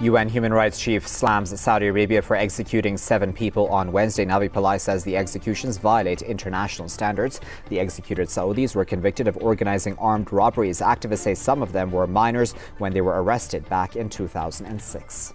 UN human rights chief slams Saudi Arabia for executing seven people on Wednesday. Navi Pillai says the executions violate international standards. The executed Saudis were convicted of organizing armed robberies. Activists say some of them were minors when they were arrested back in 2006.